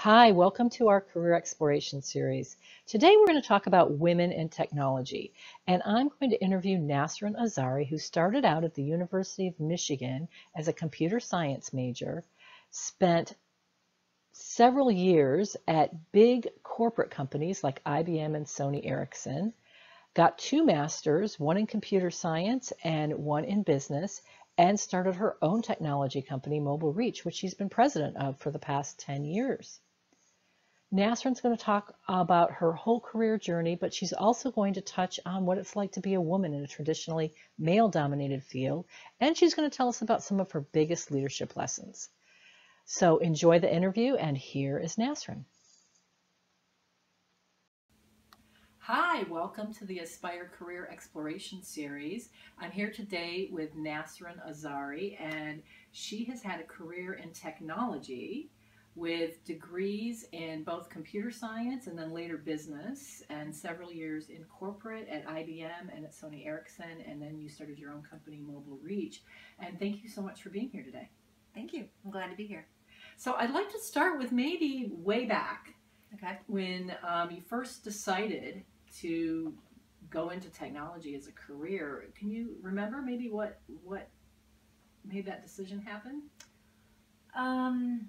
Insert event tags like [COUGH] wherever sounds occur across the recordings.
Hi, welcome to our career exploration series. Today we're going to talk about women in technology, and I'm going to interview Nasrin Azari, who started out at the University of Michigan as a computer science major, spent several years at big corporate companies like IBM and Sony Ericsson, got two masters, one in computer science and one in business, and started her own technology company, Mobile Reach, which she's been president of for the past 10 years. Nasrin's going to talk about her whole career journey, but she's also going to touch on what it's like to be a woman in a traditionally male dominated field, and she's going to tell us about some of her biggest leadership lessons. So enjoy the interview, and here is Nasrin. Hi, welcome to the Aspyrre Career Exploration Series. I'm here today with Nasrin Azari, and she has had a career in technology with degrees in both computer science and then later business, and several years in corporate at IBM and at Sony Ericsson, and then you started your own company, Mobile Reach. And thank you so much for being here today. Thank you. I'm glad to be here. So I'd like to start with maybe way back. Okay. When um, you first decided to go into technology as a career, can you remember maybe what what made that decision happen? Um,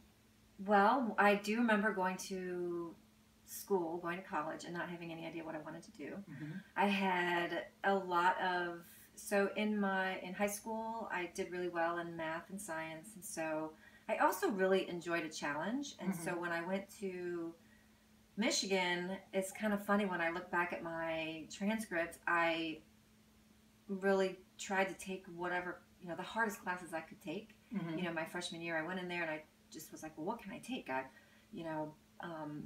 well, I do remember going to school, going to college, and not having any idea what I wanted to do. Mm-hmm. I had a lot of so in my in high school, I did really well in math and science, and so I also really enjoyed a challenge. And mm-hmm. so when I went to Michigan, it's kind of funny when I look back at my transcript. I really tried to take whatever you know the hardest classes I could take. Mm-hmm. You know, my freshman year, I went in there and I just was like, well, what can I take? I, you know, um,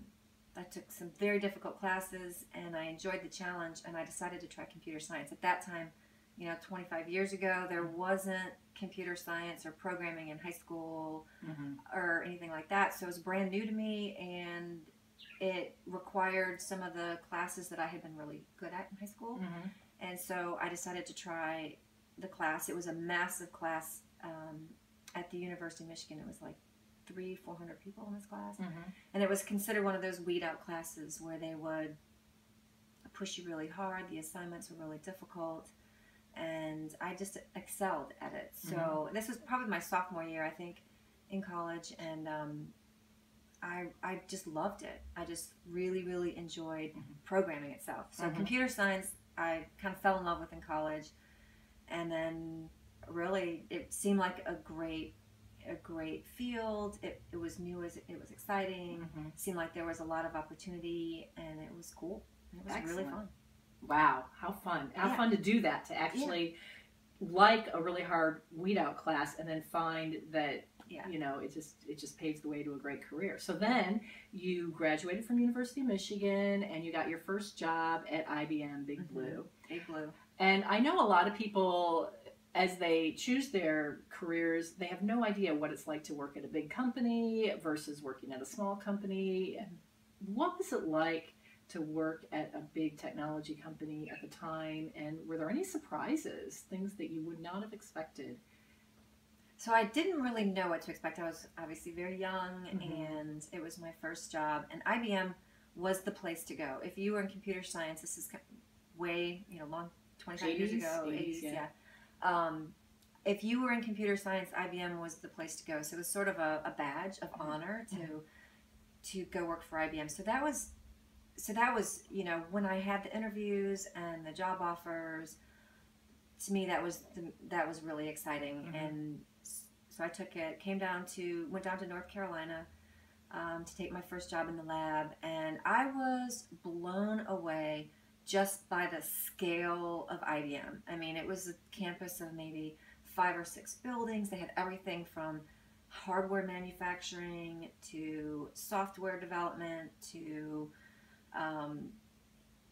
I took some very difficult classes and I enjoyed the challenge and I decided to try computer science. At that time, you know, 25 years ago, there wasn't computer science or programming in high school mm-hmm. or anything like that. So it was brand new to me and it required some of the classes that I had been really good at in high school. Mm-hmm. And so I decided to try the class. It was a massive class um, at the University of Michigan. It was like three, four hundred people in this class, mm-hmm. and it was considered one of those weed out classes where they would push you really hard. The assignments were really difficult, and I just excelled at it. So mm-hmm. this was probably my sophomore year, I think, in college, and um, I I just loved it. I just really really enjoyed mm-hmm. programming itself. So mm-hmm. computer science, I kind of fell in love with in college, and then really it seemed like a great a great field. It, it was new as it was exciting. Mm-hmm. Seemed like there was a lot of opportunity, and it was cool. It was Excellent. really fun. Wow, how fun! How yeah. fun to do that to actually yeah. like a really hard weed out class, and then find that yeah. you know it just it just paves the way to a great career. So then you graduated from University of Michigan, and you got your first job at IBM Big mm-hmm. Blue. Big Blue. And I know a lot of people as they choose their careers, they have no idea what it's like to work at a big company versus working at a small company. What was it like to work at a big technology company at the time? And were there any surprises, things that you would not have expected? So I didn't really know what to expect. I was obviously very young, mm-hmm. and it was my first job. And IBM was the place to go. If you were in computer science, this is way you know long, twenty five years ago, 80s, 80s yeah. yeah um, if you were in computer science, IBM was the place to go. So it was sort of a, a badge of mm-hmm. honor to mm-hmm. to go work for IBM. So that was so that was you know when I had the interviews and the job offers. To me, that was the, that was really exciting, mm-hmm. and so I took it. Came down to went down to North Carolina um, to take my first job in the lab, and I was blown away just by the scale of IBM. I mean, it was a campus of maybe five or six buildings. They had everything from hardware manufacturing to software development to, um,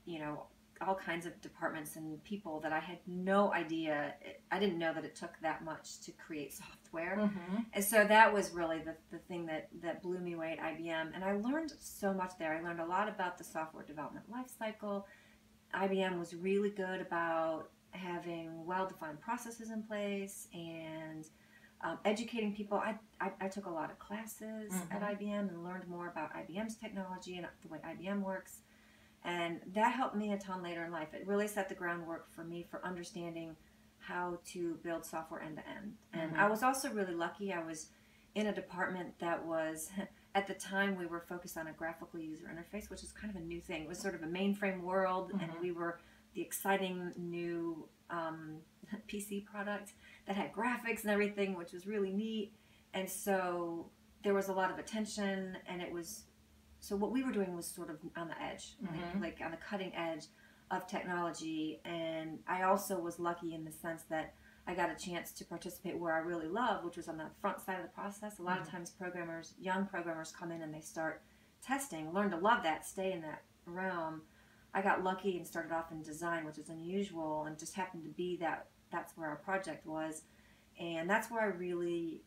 you know, all kinds of departments and people that I had no idea. I didn't know that it took that much to create software. Mm-hmm. And so that was really the, the thing that, that blew me away at IBM. And I learned so much there. I learned a lot about the software development lifecycle. IBM was really good about having well-defined processes in place and um, educating people. I, I, I, took a lot of classes Mhm. at IBM and learned more about IBM's technology and the way IBM works. And that helped me a ton later in life. It really set the groundwork for me for understanding how to build software end to end. And Mhm. I was also really lucky. I was in a department that was, [LAUGHS] at the time, we were focused on a graphical user interface, which is kind of a new thing. It was sort of a mainframe world, and Mhm. we were the exciting new um, [LAUGHS] PC product that had graphics and everything, which was really neat. And so there was a lot of attention, and it was so what we were doing was sort of on the edge, Mhm. like, like on the cutting edge of technology. And I also was lucky in the sense that I got a chance to participate where I really love, which was on the front side of the process. A lot Mhm. of times, programmers, young programmers, come in and they start testing, learn to love that, stay in that realm. I got lucky and started off in design, which is unusual, and just happened to be that that's where our project was, and that's where I really,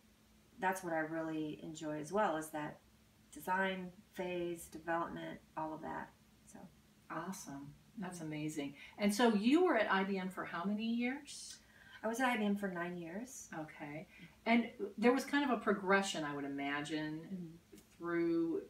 that's what I really enjoy as well is that design phase, development, all of that. So Awesome. That's amazing. And so you were at IBM for how many years? I was at IBM for nine years. Okay. And there was kind of a progression, I would imagine, mm-hmm. through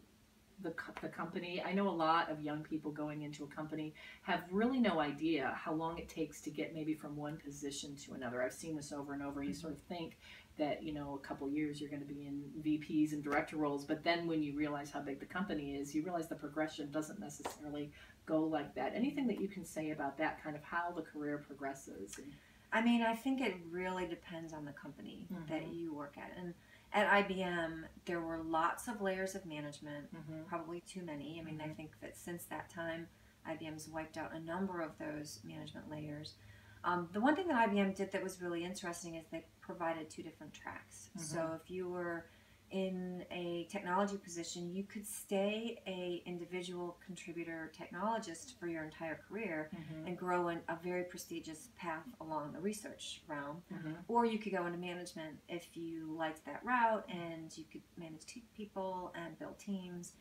the, the company. I know a lot of young people going into a company have really no idea how long it takes to get maybe from one position to another. I've seen this over and over. You mm-hmm. sort of think that, you know, a couple years you're going to be in VPs and director roles, but then when you realize how big the company is, you realize the progression doesn't necessarily go like that. Anything that you can say about that kind of how the career progresses? And, I mean, I think it really depends on the company that Mhm. you work at. And at IBM, there were lots of layers of management, probably too many. I mean, I Mhm. think that since that time, IBM's wiped out a number of those management layers. Um, the one thing that IBM did that was really interesting is they provided two different tracks. So if you were in a technology position, you could stay a individual contributor technologist for your entire career and grow in a very prestigious path along the research realm. Or you could go into management if you liked that route and you could manage people and build teams.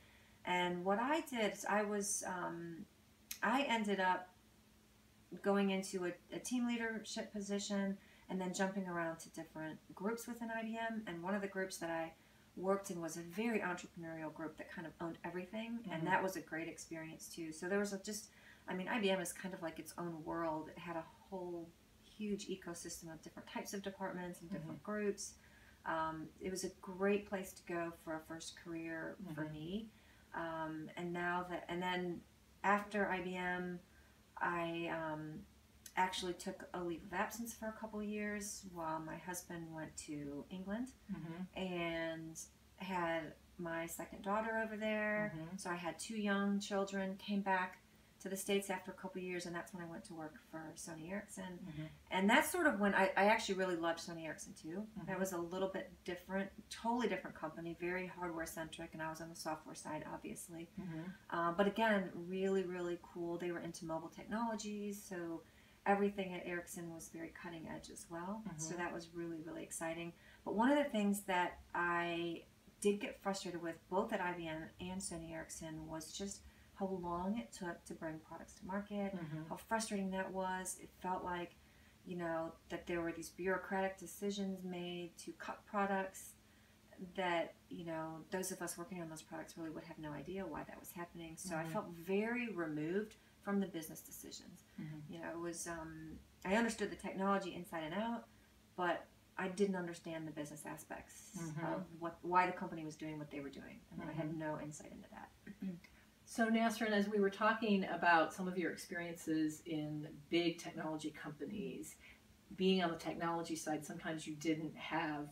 And what I did is I was, um, I ended up going into a, a team leadership position and then jumping around to different groups within IBM. And one of the groups that I worked in was a very entrepreneurial group that kind of owned everything. Mhm. And that was a great experience too. So there was a just, I mean, IBM is kind of like its own world. It had a whole huge ecosystem of different types of departments and different groups. Um, it was a great place to go for a first career for Mhm. me. Um, and now that, and then after IBM, I um, actually took a leave of absence for a couple years while my husband went to England and had my second daughter over there. Mhm. So I had two young children, came back to the States after a couple years, and that's when I went to work for Sony Ericsson. Mhm. And that's sort of when I, I actually really loved Sony Ericsson too. That was a little bit different, totally different company, very hardware centric, and I was on the software side, obviously. Uh, but again, really, really cool. They were into mobile technologies, so everything at Ericsson was very cutting edge as well. So Mhm. that was really, really exciting. But one of the things that I did get frustrated with, both at IBM and Sony Ericsson, was just how long it took to bring products to market, Mhm. how frustrating that was. It felt like, you know, that there were these bureaucratic decisions made to cut products that, you know, those of us working on those products really would have no idea why that was happening. So I Mhm. felt very removed from the business decisions. Mhm. You know, it was, um, I understood the technology inside and out, but I didn't understand the business aspects Mhm. of what why the company was doing what they were doing. And I had Mhm. no insight into that. [CLEARS THROAT] So, Nasrin, as we were talking about some of your experiences in big technology companies, being on the technology side, sometimes you didn't have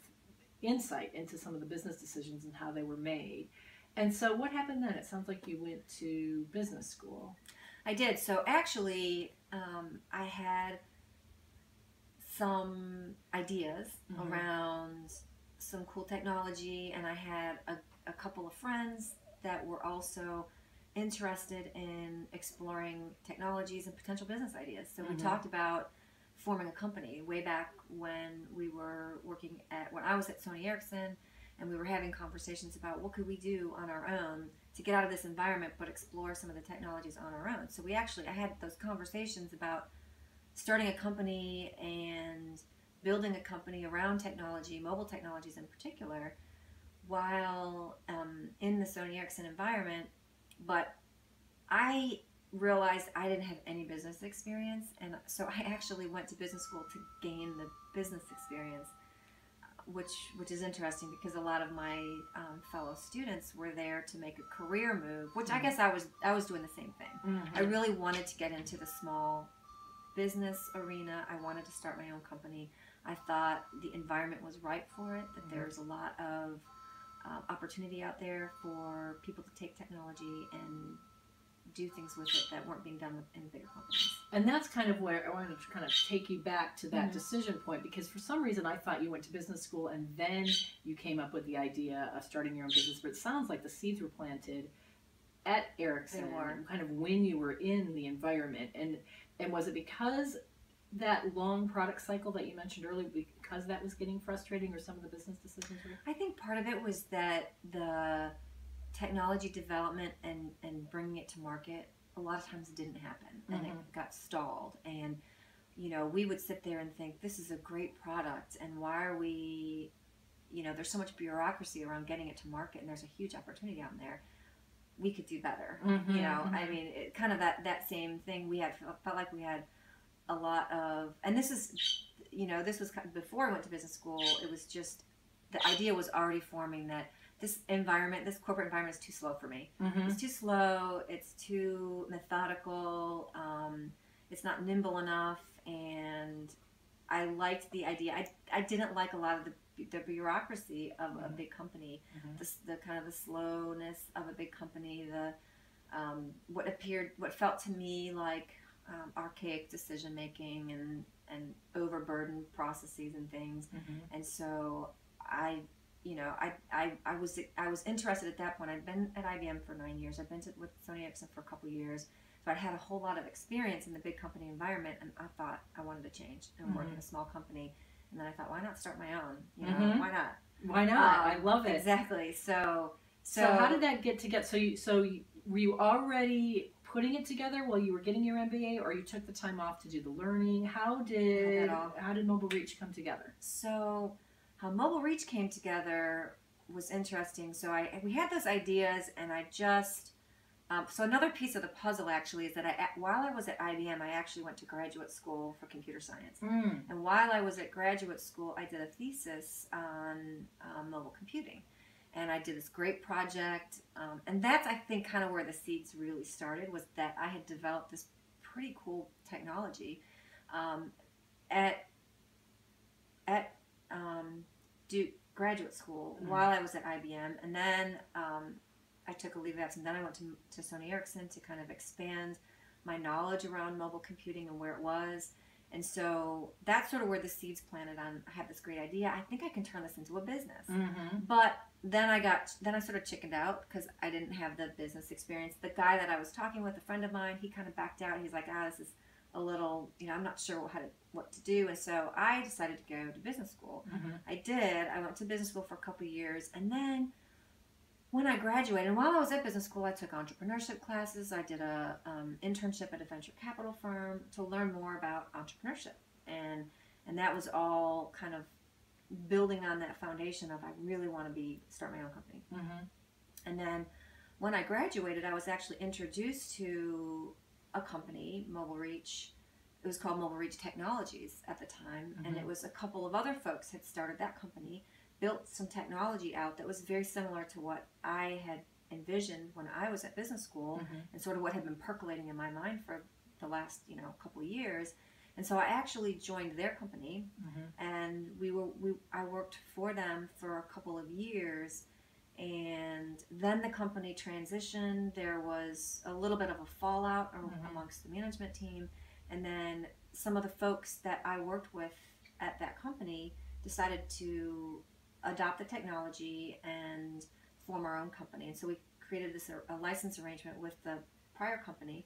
insight into some of the business decisions and how they were made. And so, what happened then? It sounds like you went to business school. I did. So actually, um, I had some ideas Mhm. around some cool technology, and I had a, a couple of friends that were also interested in exploring technologies and potential business ideas. So we Mhm. talked about forming a company way back when we were working at when I was at Sony Ericsson and we were having conversations about what could we do on our own to get out of this environment but explore some of the technologies on our own. So we actually I had those conversations about starting a company and building a company around technology, mobile technologies in particular, while um, in the Sony Ericsson environment. But I realized I didn't have any business experience, and so I actually went to business school to gain the business experience, which which is interesting because a lot of my um, fellow students were there to make a career move, which I guess I was I was doing the same thing. I really wanted to get into the small business arena. I wanted to start my own company. I thought the environment was right for it. That Mhm. there's a lot of um, opportunity out there for people to take technology and do things with it that weren't being done in bigger companies. And that's kind of where I wanted to kind of take you back to that Mhm. decision point because for some reason I thought you went to business school and then you came up with the idea of starting your own business. But it sounds like the seeds were planted at Ericsson, kind of when you were in the environment. And and was it because that long product cycle that you mentioned earlier, because that was getting frustrating, or some of the business decisions were? I think part of it was that the technology development and, and bringing it to market a lot of times it didn't happen and Mhm. it got stalled. And, you know, we would sit there and think, this is a great product, and why are we, you know, there's so much bureaucracy around getting it to market, and there's a huge opportunity out there. We could do better. Mhm, you know, I mhm. mean, it, kind of that, that same thing. We had felt like we had a lot of, and this is, you know, this was kind of before I went to business school. It was just the idea was already forming that this environment, this corporate environment, is too slow for me. Mm-hmm. It's too slow. It's too methodical. Um, it's not nimble enough, and I liked the idea. I, I didn't like a lot of the the bureaucracy of a Mhm. big company, Mhm. the, the kind of the slowness of a big company, the um, what appeared, what felt to me like um, archaic decision making and and overburdened processes and things. Mm-hmm. And so I, you know, I, I, I was I was interested at that point. I'd been at IBM for nine years. I'd been to, with Sony Ericsson for a couple years. So I had a whole lot of experience in the big company environment, and I thought I wanted to change and work in a small company. And then I thought, why not start my own? You know, Mhm. why not? Why not? I Um, love it. Exactly. So, So, how did that get together? So you so you, were you already putting it together while you were getting your MBA, or you took the time off to do the learning? How did how did Mobile Reach come together? So, how Mobile Reach came together was interesting. So, I we had those ideas, and I just um, so another piece of the puzzle actually is that I while I was at IBM, I actually went to graduate school for computer science, Mm. and while I was at graduate school, I did a thesis on um, mobile computing. And I did this great project, um, and that's I think kind of where the seeds really started was that I had developed this pretty cool technology um, at at um, Duke graduate school Mhm. while I was at IBM, and then um, I took a leave of absence. Then I went to, to Sony Ericsson to kind of expand my knowledge around mobile computing and where it was. And so that's sort of where the seeds planted on. I had this great idea. I think I can turn this into a business. Mm-hmm. But then I got, then I sort of chickened out because I didn't have the business experience. The guy that I was talking with, a friend of mine, he kind of backed out. He's like, ah, this is a little, you know, I'm not sure how to, what to do. And so I decided to go to business school. Mm-hmm. I did. I went to business school for a couple of years, and then when I graduated, and while I was at business school, I took entrepreneurship classes. I did a um, internship at a venture capital firm to learn more about entrepreneurship, and and that was all kind of building on that foundation of I really want to be start my own company. Mm-hmm. And then when I graduated, I was actually introduced to a company, Mobile Reach. It was called Mobile Reach Technologies at the time, and Mhm. it was a couple of other folks had started that company, built some technology out that was very similar to what I had envisioned when I was at business school, Mhm. and sort of what had been percolating in my mind for the last you know couple of years. And so I actually joined their company, Mm-hmm. and we were we I worked for them for a couple of years and then the company transitioned there was a little bit of a fallout Mhm. amongst the management team and then some of the folks that I worked with at that company decided to adopt the technology and form our own company and so we created this a license arrangement with the prior company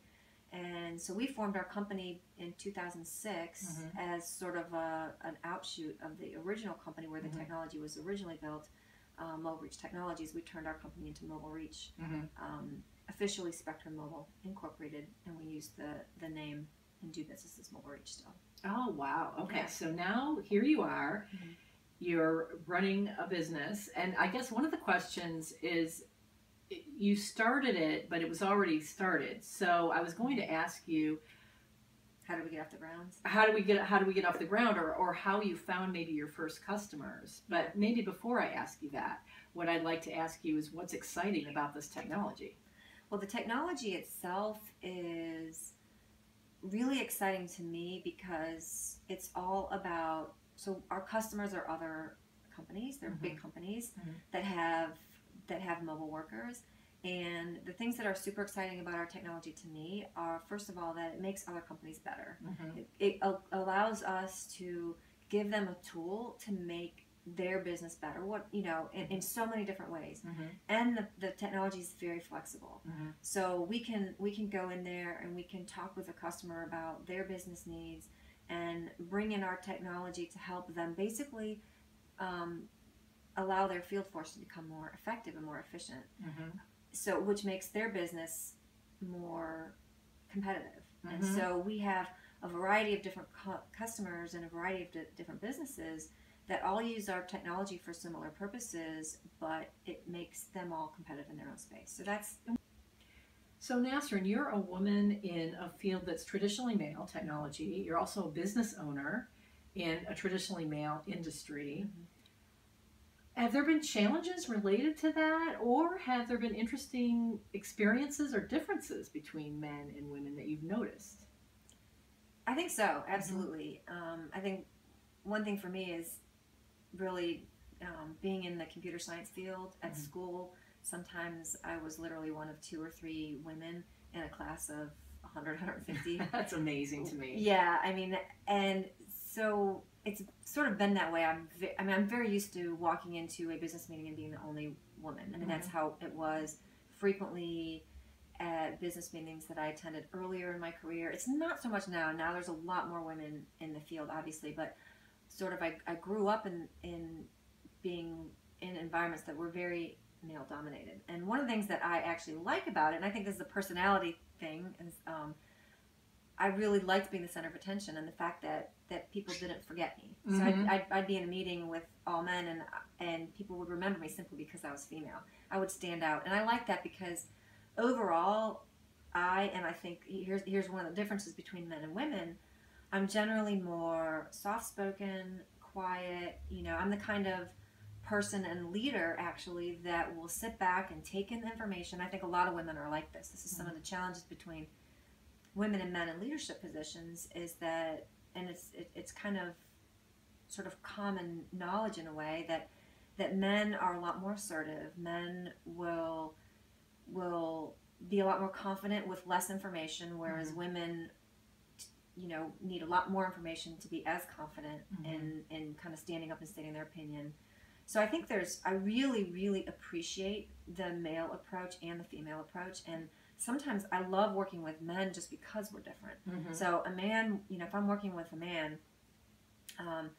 and so we formed our company in 2006 Mhm. as sort of a, an outshoot of the original company where the Mhm. technology was originally built, um, Mobile Reach Technologies. We turned our company into Mobile Reach, Mm-hmm. um, officially Spectrum Mobile Incorporated, and we used the, the name and do business as Mobile Reach still. Oh wow. Okay. Yeah. So now here you are. Mhm. You're running a business, and I guess one of the questions is, you started it, but it was already started. So I was going to ask you, How do we get off the ground? how do we get how do we get off the ground, or or how you found maybe your first customers? But maybe before I ask you that, what I'd like to ask you is what's exciting about this technology. Well, the technology itself is really exciting to me because it's all about. So our customers are other companies. They're big companies Mhm. that have that have mobile workers. And the things that are super exciting about our technology to me are, first of all, that it makes other companies better. Mm-hmm. It, it allows us to give them a tool to make their business better. What you know, in, in so many different ways. Mm-hmm. And the, the technology is very flexible. Mm-hmm. So we can we can go in there and we can talk with a customer about their business needs and bring in our technology to help them basically um, allow their field force to become more effective and more efficient. Mm-hmm. So which makes their business more competitive. And Mhm. so we have a variety of different cu- customers and a variety of di- different businesses that all use our technology for similar purposes, but it makes them all competitive in their own space. So that's So, Nasrin, you're a woman in a field that's traditionally male, technology. You're also a business owner in a traditionally male industry. Have there been challenges related to that, or have there been interesting experiences or differences between men and women that you've noticed? I think so, absolutely. Um, I think one thing for me is really um, being in the computer science field at Mhm. school. Sometimes I was literally one of two or three women in a class of 100, 150. [LAUGHS] That's amazing to me. Yeah, I mean, and so it's sort of been that way. I'm, I mean, I'm very used to walking into a business meeting and being the only woman. I mean, that's how it was frequently at business meetings that I attended earlier in my career. It's not so much now. Now there's a lot more women in the field, obviously, but sort of I, I grew up in in being in environments that were very male dominated. And one of the things that I actually like about it, and I think this is a personality thing, is um, I really liked being the center of attention and the fact that that people didn't forget me. So Mhm. I'd, I'd, I'd be in a meeting with all men, and and people would remember me simply because I was female. I would stand out, and I like that because overall, I and I think here's here's one of the differences between men and women. I'm generally more soft spoken, quiet. You know, I'm the kind of person and leader actually that will sit back and take in the information. I think a lot of women are like this. This is some of the challenges between women and men in leadership positions is that, and it's it, it's kind of sort of common knowledge in a way that that men are a lot more assertive. Men will will be a lot more confident with less information, whereas Mhm. women, you know, need a lot more information to be as confident Mhm. in in kind of standing up and stating their opinion. So I think there's I really really appreciate the male approach and the female approach, and sometimes I love working with men just because we're different. Mhm. So a man, you know, if I'm working with a man, um,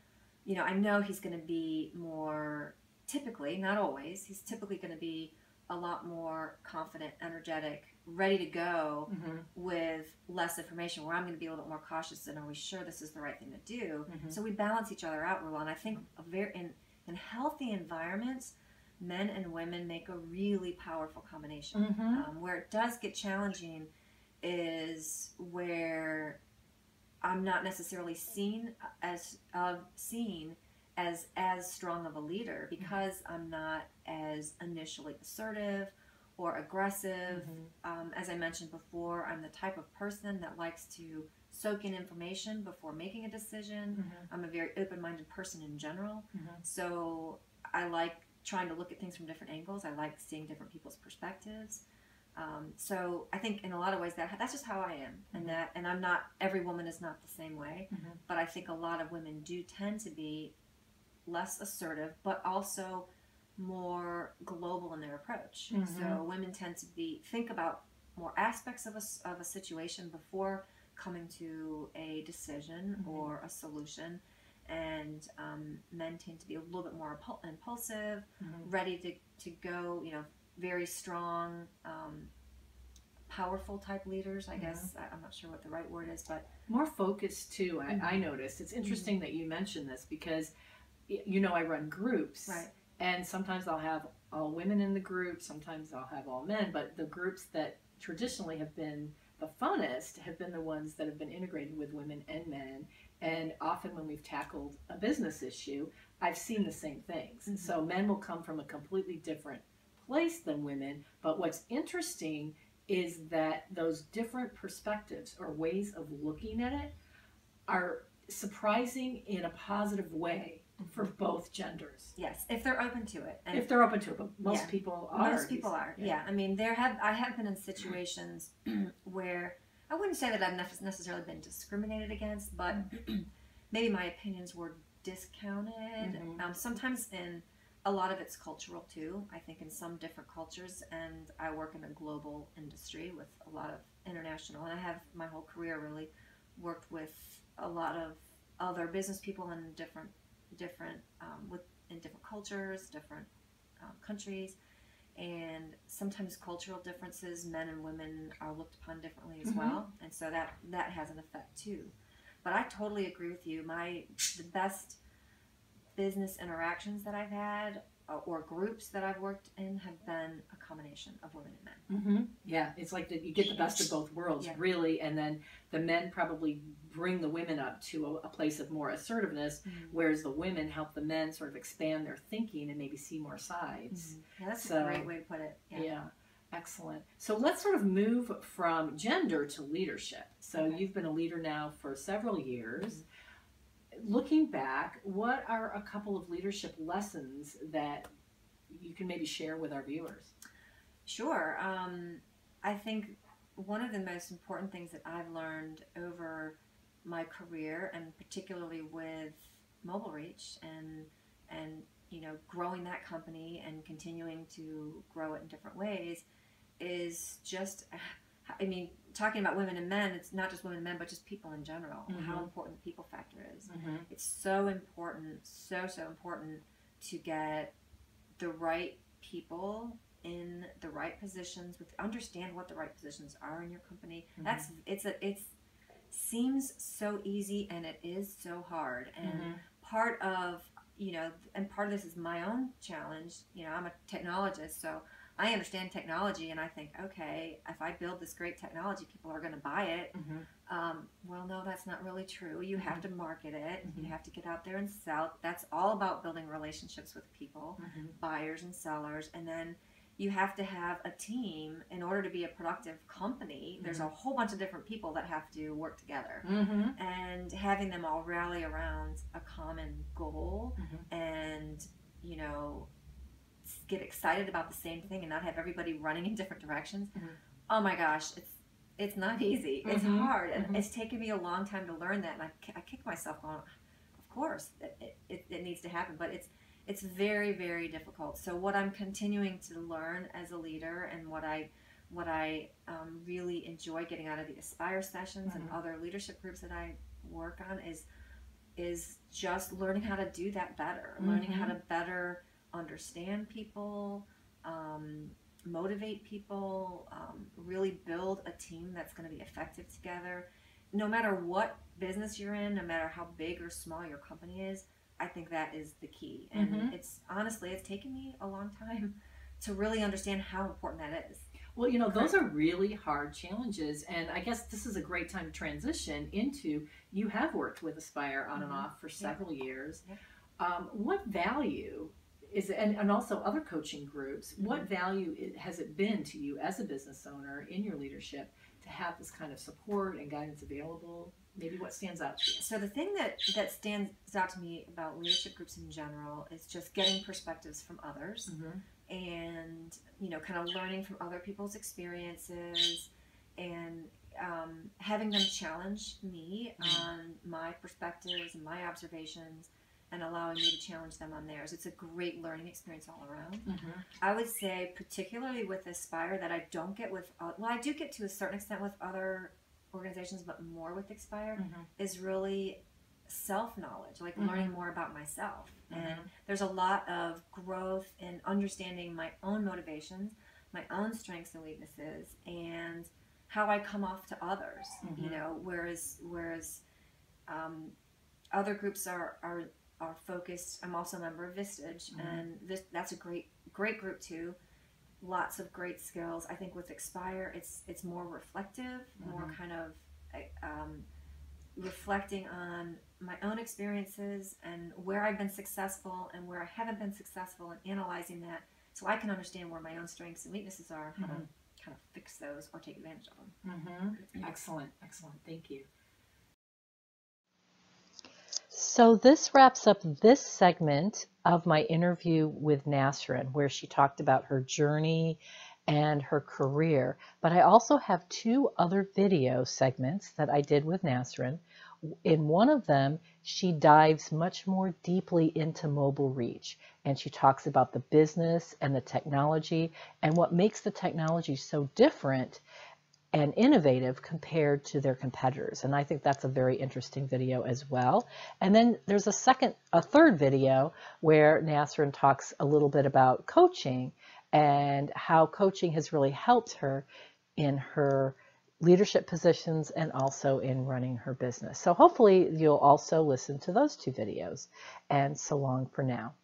you know, I know he's going to be more typically, not always, he's typically going to be a lot more confident, energetic, ready to go Mhm. with less information. Where I'm going to be a little bit more cautious and are we sure this is the right thing to do? Mhm. So we balance each other out real well. And I think a very in in healthy environments, men and women make a really powerful combination Mhm. um, where it does get challenging is where I'm not necessarily seen as of seen as as strong of a leader because I'm not as initially assertive or aggressive. Mhm. Um, as I mentioned before, I'm the type of person that likes to soak in information before making a decision. Mhm. I'm a very open-minded person in general, Mhm. so I like trying to look at things from different angles. I like seeing different people's perspectives. Um, so I think in a lot of ways that that's just how I am, and that and I'm not every woman is not the same way, Mhm. but I think a lot of women do tend to be less assertive, but also more global in their approach. Mhm. So women tend to be think about more aspects of a, of a situation before coming to a decision Mhm. or a solution. And um, men tend to be a little bit more impul- impulsive, Mhm. ready to, to go, you know, very strong, um, powerful type leaders. I guess I, I'm not sure what the right word is, but more focused too I, Mm-hmm. I noticed it's interesting that you mentioned this because you know i run groups right. And sometimes i'll have all women in the group sometimes i'll have all men but the groups that traditionally have been the funnest have been the ones that have been integrated with women and men. And often when we've tackled a business issue i've seen the same things. Mhm. so men will come from a completely different place than women but what's interesting is that those different perspectives or ways of looking at it are surprising in a positive way for both genders Yes, if they're open to it, and if they're open to it but most Yeah. people are most people are. Yeah. Yeah. I mean, there have I have been in situations [CLEARS THROAT] where I wouldn't say that I've necessarily been discriminated against, but [CLEARS THROAT] maybe my opinions were discounted. Mhm. Um, sometimes in a lot of it's cultural too. I think in some different cultures, and I work in a global industry with a lot of international, and I have my whole career really worked with a lot of other business people in different different um, with in different cultures, different um, countries, and sometimes cultural differences, men and women are looked upon differently as Mhm. well, and so that that has an effect too. But I totally agree with you. My the best business interactions that I've had uh, or groups that I've worked in have been a combination of women and men. hmm Yeah, it's like that you get the best of both worlds, Yeah. really, and then the men probably bring the women up to a, a place of more assertiveness, whereas the women help the men sort of expand their thinking and maybe see more sides. Yeah, that's So- a great way to put it. Yeah. Yeah. excellent. So let's sort of move from gender to leadership. So Okay. you've been a leader now for several years. Looking back, what are a couple of leadership lessons that you can maybe share with our viewers? Sure. Um, I think one of the most important things that I've learned over my career, and particularly with Mobile Reach, and and you know growing that company and continuing to grow it in different ways, is just. I mean, talking about women and men, it's not just women and men, but just people in general. How Mhm. important the people factor is. Mm-hmm. It's so important, so so important to get the right people in the right positions with understand what the right positions are in your company. Mhm. That's it's a it's seems so easy and it is so hard. And Mm-hmm. part of you know, and part of this is my own challenge. You know, I'm a technologist, so I understand technology, and I think, okay, if I build this great technology, people are going to buy it. Mm-hmm. Um, well, no, that's not really true. You have to market it. Mhm. You have to get out there and sell. That's all about building relationships with people, Mm-hmm. buyers and sellers, and then you have to have a team in order to be a productive company. There's a whole bunch of different people that have to work together, Mm-hmm. and having them all rally around a common goal and you know get excited about the same thing and not have everybody running in different directions Mhm. oh my gosh it's it's not easy it's Mhm. hard and Mhm. it's taken me a long time to learn that and i, I kick myself going of course it, it, it, needs to happen but it's it's very very difficult so what i'm continuing to learn as a leader and what i what i um, really enjoy getting out of the Aspyrre sessions and Mhm. other leadership groups that i work on is is just learning how to do that better learning how to better understand people um, motivate people um, really build a team that's going to be effective together no matter what business you're in no matter how big or small your company is i think that is the key and Mhm. it's honestly it's taken me a long time [LAUGHS] to really understand how important that is Well, you know, those are really hard challenges, and I guess this is a great time to transition into. You have worked with Aspyrre on and Mhm. off for several years. Yeah. Um, what value is and, and also other coaching groups? What Mm-hmm. value it, has it been to you as a business owner in your leadership to have this kind of support and guidance available? Maybe what stands out to you? So the thing that that stands out to me about leadership groups in general is just getting perspectives from others Mm-hmm. and you know kind of learning from other people's experiences and um, having them challenge me Mhm. on my perspectives and my observations and allowing me to challenge them on theirs it's a great learning experience all around Mm-hmm. I would say, particularly with Aspyrre, that I don't get with, uh, well, I do get to a certain extent with other organizations, but more with Aspyrre, Mm-hmm. is really self knowledge, like Mhm. learning more about myself. And Mhm. there's a lot of growth in understanding my own motivations, my own strengths and weaknesses, and how I come off to others. You know, whereas whereas um, other groups are are are focused. I'm also a member of Vistage, Mhm. and this, that's a great great group too. Lots of great skills. I think with Aspyrre, it's it's more reflective, more kind of um, reflecting on my own experiences and where I've been successful and where I haven't been successful, and analyzing that so I can understand where my own strengths and weaknesses are, how to Mhm. kind of fix those or take advantage of them. Mm-hmm. Excellent, excellent. Thank you. So this wraps up this segment of my interview with Nasrin, where she talked about her journey and her career. But I also have two other video segments that I did with Nasrin. In one of them, she dives much more deeply into mobile reach and she talks about the business and the technology and what makes the technology so different and innovative compared to their competitors. And I think that's a very interesting video as well. And then there's a second, a third video where Nasrin talks a little bit about coaching and how coaching has really helped her in her leadership positions and also in running her business. So hopefully you'll also listen to those two videos. And so long for now.